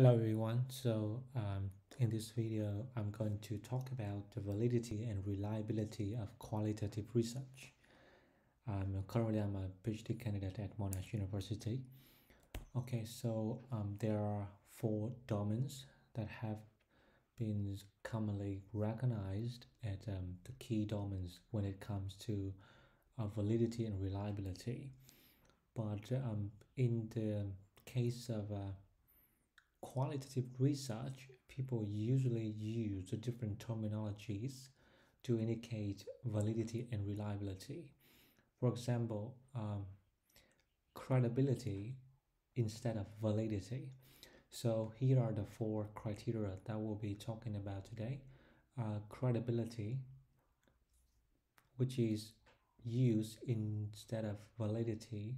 Hello everyone. So um, in this video, I'm going to talk about the validity and reliability of qualitative research. Um, currently, I'm a PhD candidate at Monash University. Okay, so um, there are four domains that have been commonly recognized as um, the key domains when it comes to uh, validity and reliability. But um, in the case of uh, qualitative research, people usually use different terminologies to indicate validity and reliability. For example, um, credibility instead of validity. So here are the four criteria that we'll be talking about today. Uh, credibility, which is used instead of validity,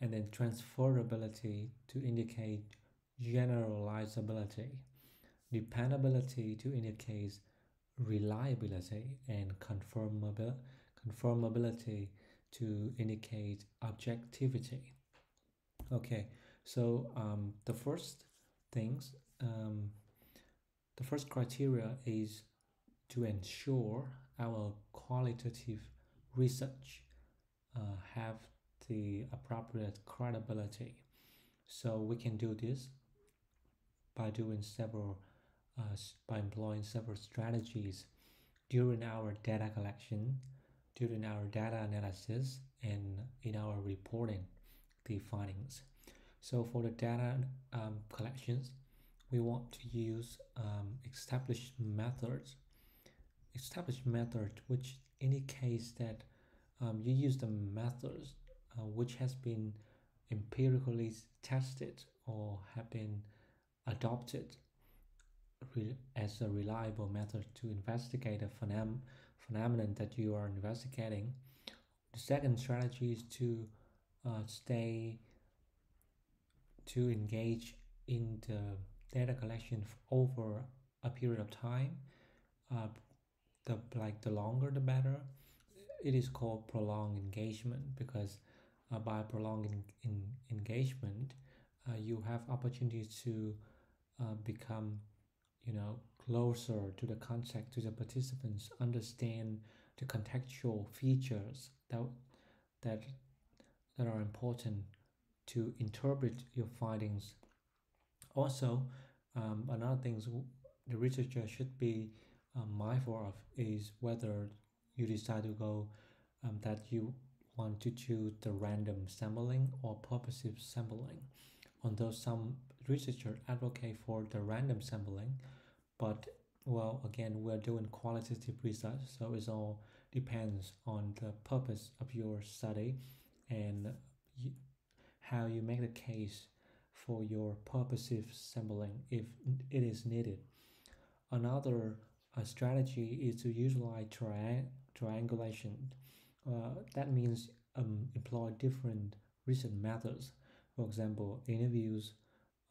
and then transferability to indicate generalizability, dependability to indicate reliability, and confirmability, confirmability to indicate objectivity. Okay, so um, the first things, um, the first criteria is to ensure our qualitative research uh, have the appropriate credibility. So we can do this by doing several, uh, by employing several strategies during our data collection, during our data analysis, and in our reporting the findings. So for the data um, collections, we want to use um, established methods. Established method which indicates that um, you use the methods uh, which has been empirically tested or have been adopted as a reliable method to investigate a phenom phenomenon that you are investigating. The second strategy is to uh, stay to engage in the data collection over a period of time. Uh, the like the longer the better. It is called prolonged engagement because uh, by prolonged engagement, uh, you have opportunities to uh, become, you know, closer to the context, to the participants, understand the contextual features that that that are important to interpret your findings. Also, um, another thing the researcher should be uh, mindful of is whether you decide to go um, that you want to choose the random sampling or purposive sampling. Although some researchers advocate for the random sampling, but well, again, we're doing qualitative research, so it all depends on the purpose of your study and you, how you make the case for your purposive sampling if it is needed. Another uh, strategy is to utilize tri triangulation. Uh, that means um, employ different research methods. For example, interviews,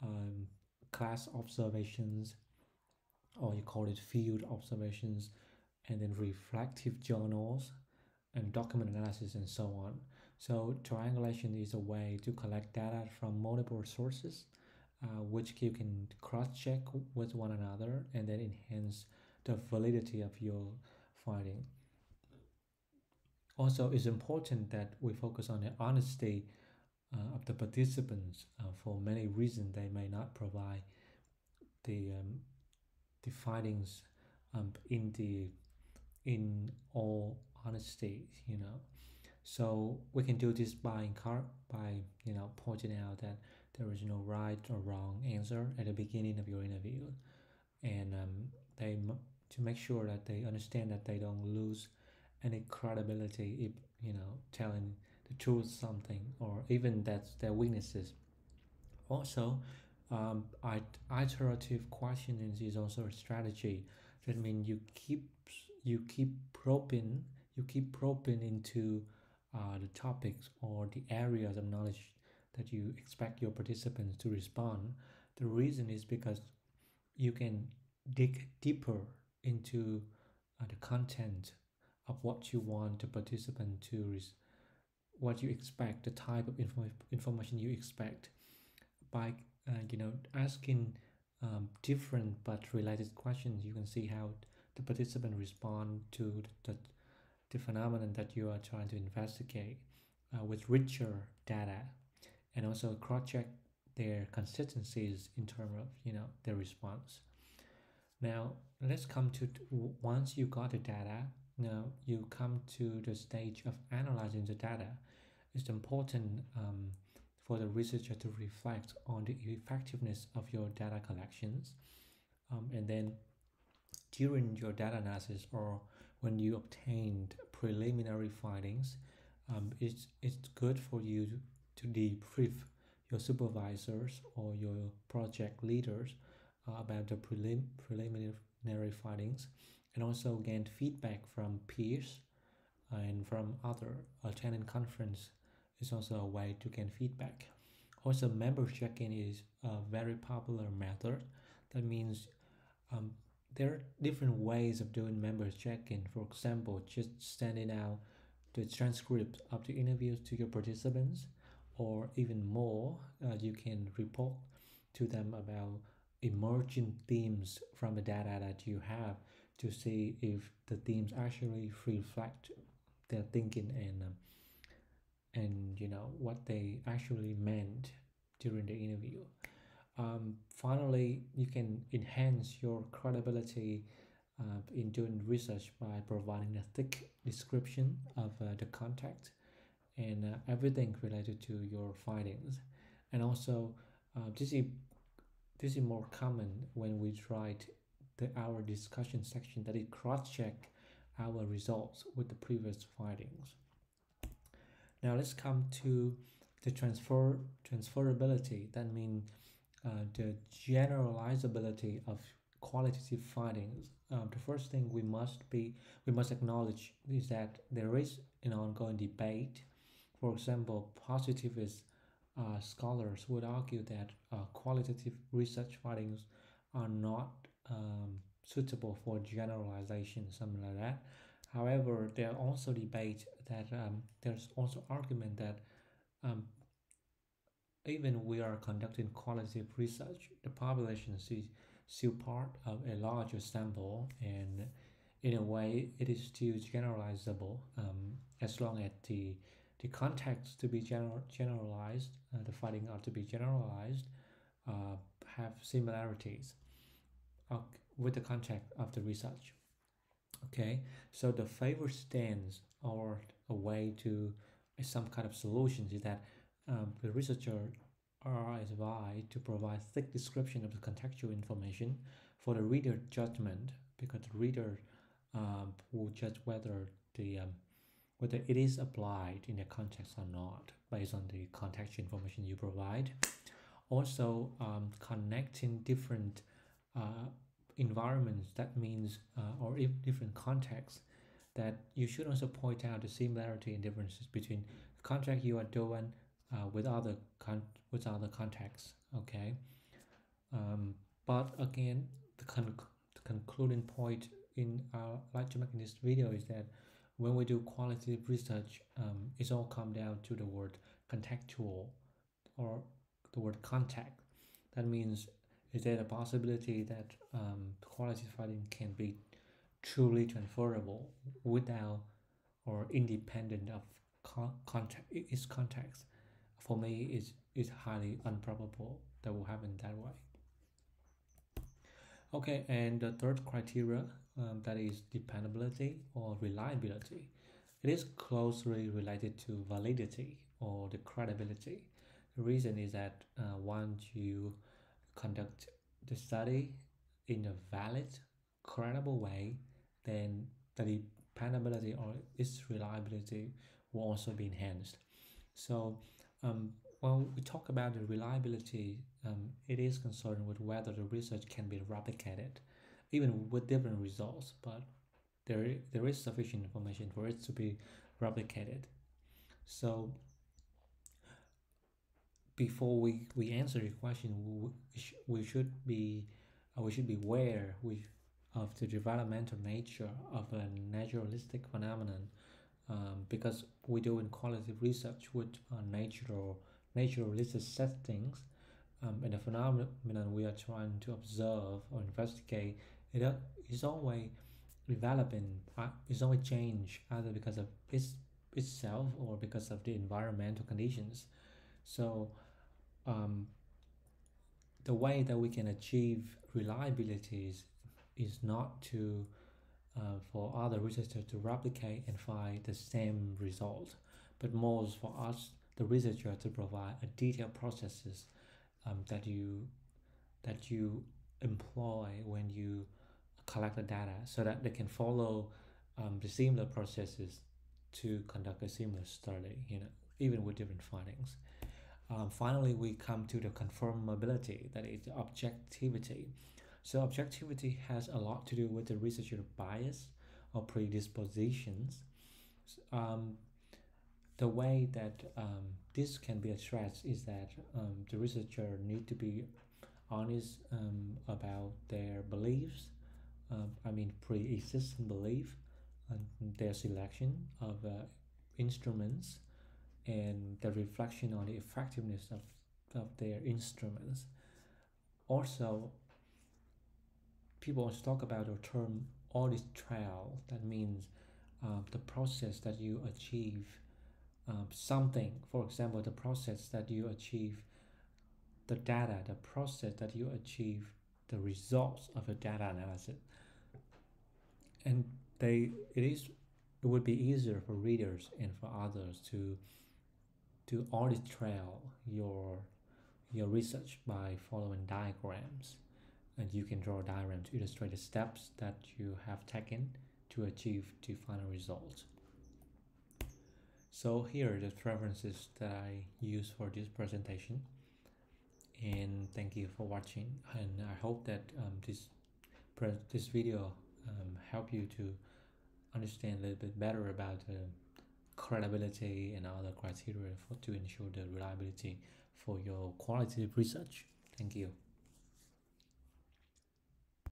um, class observations, or you call it field observations, and then reflective journals and document analysis and so on. So triangulation is a way to collect data from multiple sources, uh, which you can cross-check with one another and then enhance the validity of your finding. Also, it's important that we focus on the honesty of the participants. Uh, for many reasons, they may not provide the um, the findings um, in the in all honesty. You know, so we can do this by by you know pointing out that there is no right or wrong answer at the beginning of your interview, and um, they to make sure that they understand that they don't lose any credibility if you know telling the truth something or even that's their weaknesses. Also um, iterative questioning is also a strategy. That means you keep you keep probing you keep probing into uh, the topics or the areas of knowledge that you expect your participants to respond. The reason is because you can dig deeper into uh, the content of what you want the participant to res- what you expect the type of info- information you expect by uh, you know asking um, different but related questions, you can see how the participant respond to the, the phenomenon that you are trying to investigate uh, with richer data and also cross-check their consistencies in terms of you know their response. Now let's come to once you got the data now you come to the stage of analyzing the data. It's important um, for the researcher to reflect on the effectiveness of your data collections. Um, and then during your data analysis or when you obtained preliminary findings um, it's, it's good for you to debrief your supervisors or your project leaders uh, about the prelim preliminary findings and also gain feedback from peers and from other attending conference is also a way to gain feedback. Also, member check-in is a very popular method. That means um, there are different ways of doing member check-in. For example, just sending out the transcript of the interviews to your participants, or even more, uh, you can report to them about emerging themes from the data that you have to see if the themes actually reflect their thinking and um, and you know what they actually meant during the interview. Um, finally, you can enhance your credibility uh, in doing research by providing a thick description of uh, the context and uh, everything related to your findings. And also, uh, this is this is more common when we write the our discussion section that it cross-check our results with the previous findings. Now let's come to the transfer transferability. That means uh, the generalizability of qualitative findings. Um, the first thing we must be we must acknowledge is that there is an ongoing debate. For example, positivist uh, scholars would argue that uh, qualitative research findings are not um, suitable for generalization, something like that. However, there are also debate that um, there's also argument that um, even we are conducting qualitative research, the population is still part of a larger sample, and in a way, it is still generalizable um, as long as the the context to be general, generalized, uh, the finding are to be generalized, uh, have similarities with the context of the research. Okay, so the favorite stance or a way to some kind of solutions is that um, the researcher are advised to provide thick description of the contextual information for the reader judgment because the reader um, will judge whether the um, whether it is applied in the context or not based on the contextual information you provide. Also, um, connecting different uh, environments, that means, uh, or if different contexts, that you should also point out the similarity and differences between the contract you are doing uh, with other con- with other contexts. Okay, um, but again, the, con- the concluding point in our like to make in this video is that when we do qualitative research, um, it's all come down to the word contextual or the word contact. That means is there a possibility that um, quality finding can be truly transferable without or independent of con- context, its context? For me, it's, it's highly improbable that will happen that way. Okay, and the third criteria um, that is dependability or reliability. It is closely related to validity or the credibility. The reason is that uh, once you conduct the study in a valid, credible way, then the dependability or its reliability will also be enhanced. So um, when we talk about the reliability, um, it is concerned with whether the research can be replicated even with different results, but there, there is sufficient information for it to be replicated. So before we, we answer your question, we, we should be uh, we should be aware we, of the developmental nature of a naturalistic phenomenon um, because we do in qualitative research with uh, natural naturalistic settings um, and the phenomenon we are trying to observe or investigate, it is always developing, uh, it's always change either because of its itself or because of the environmental conditions. So um, the way that we can achieve reliability is, is not to uh, for other researchers to replicate and find the same result, but more for us, the researcher, to provide a detailed processes um, that you that you employ when you collect the data, so that they can follow um, the similar processes to conduct a similar study. You know, even with different findings. Um, finally, we come to the confirmability, that is objectivity. So objectivity has a lot to do with the researcher bias or predispositions. Um, the way that um, this can be addressed is that um, the researcher need to be honest um, about their beliefs. Um, I mean pre-existing belief, and their selection of uh, instruments, and the reflection on the effectiveness of, of their instruments. Also, people always talk about the term audit trail. That means uh, the process that you achieve um, something. For example, the process that you achieve the data, the process that you achieve the results of a data analysis. And they it is it would be easier for readers and for others to to trail your your research by following diagrams. And you can draw a diagram to illustrate the steps that you have taken to achieve the final result. So here are the references that I use for this presentation. And thank you for watching. And I hope that um, this this video um, help you to understand a little bit better about the credibility and other criteria for to ensure the reliability for your qualitative research. Thank you.